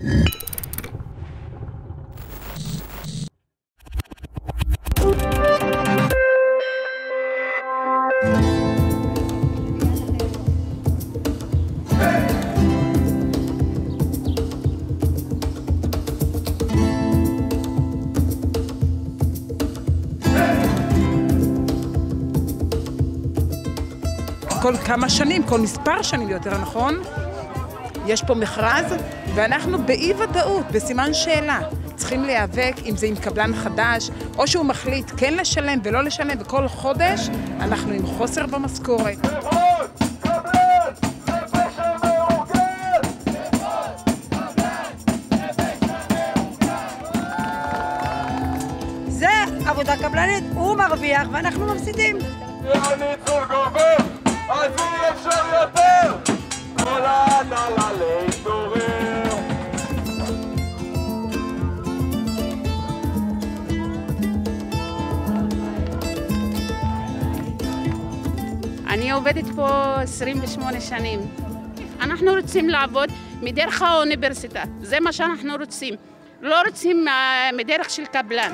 כל כמה שנים, כל מספר שנים יותר נכון, יש פה מכרז, ואנחנו באי ודאות, בסימן שאלה. צריכים להיאבק אם זה עם קבלן חדש, או שהוא מחליט כן לשלם ולא לשלם, וכל חודש אנחנו עם חוסר במשכורת. זה עבודה קבלנית, הוא מרוויח ואנחנו מפסידים. הניצול גובר, אז אי אני עובדת פה 28 שנים. אנחנו רוצים לעבוד מדרך האוניברסיטה, זה מה שאנחנו רוצים. לא רוצים אה, מדרך של קבלן.